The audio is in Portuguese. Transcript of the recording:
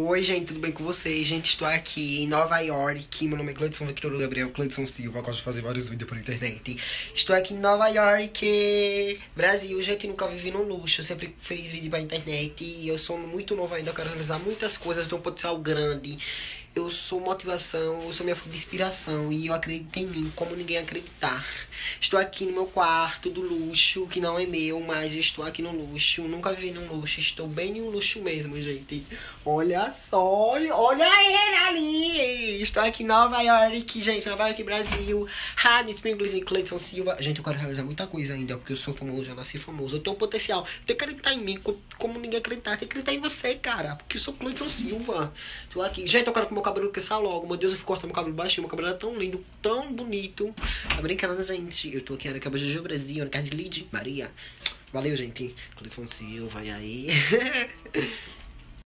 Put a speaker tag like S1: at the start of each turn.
S1: Oi, gente, tudo bem com vocês? Gente, estou aqui em Nova York. Meu nome é Cleidson Victor Gabriel Cleidson Silva. Gosto de fazer vários vídeos por internet. Estou aqui em Nova York, Brasil. Gente, nunca vivi no luxo. Sempre fiz vídeo pra internet. E eu sou muito novo ainda. Quero realizar muitas coisas. Tenho um potencial grande. Eu sou motivação, eu sou minha fonte de inspiração e eu acredito em mim como ninguém acreditar. Estou aqui no meu quarto do luxo, que não é meu, mas estou aqui no luxo. Nunca vivi num luxo, estou bem no luxo mesmo, gente. Olha só, olha ele ali. Estou aqui em Nova York, gente, Nova York, Brasil. Rádio Springles e Cleiton Silva. Gente, eu quero realizar muita coisa ainda, porque eu sou famoso, já nasci famoso. Eu tenho um potencial. Tem que acreditar em mim como ninguém acreditar. Tem que acreditar em você, cara, porque eu sou Cleiton Silva. Estou aqui. Gente, eu quero que meu cabelo cresça logo. Meu Deus, eu fico cortando meu cabelo baixinho. Meu cabelo é tão lindo, tão bonito. Tá brincando, gente? Eu tô aqui na Cabo de Brasil, na casa de Lid Maria. Valeu, gente. Cleiton Silva, e aí?